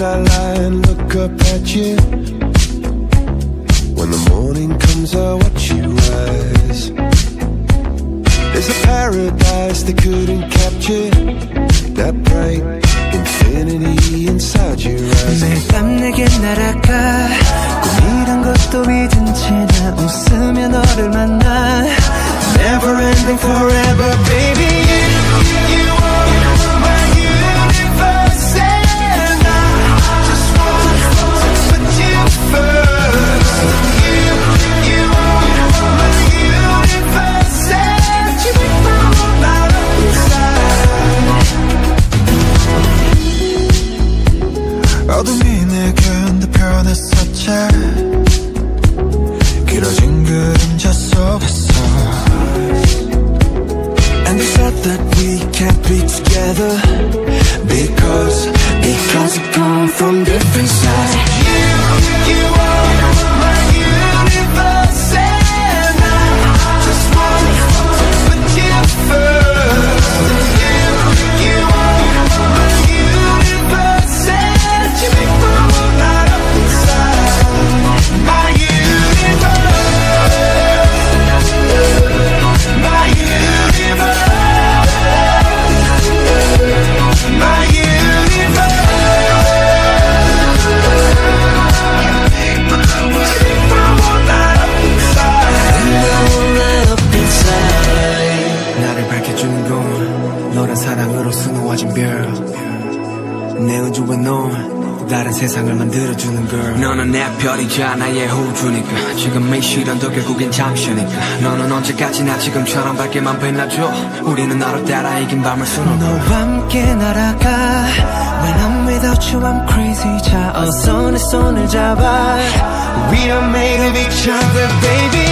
skyline, look up at you. When the morning comes, I watch you rise. There's a paradise they couldn't capture. That bright infinity inside your eyes. 매일 밤 내게 날아가 꿈이란 것도 잊은 채나 웃으며 너를 만나 Never ending forever baby Together Because, 다른 세상을 만들어주는 걸 너는 내 별이자 나의 호주니까. 지금의 시련도 결국엔 잠시니까. 너는 언제까지나 지금처럼 밝게만 빛나줘. 우리는 나로 따라 이긴 밤을 수놓고. 너와 함께 날아가. When I'm without you I'm crazy. 자 어서 내 손을 잡아. We are made of each other baby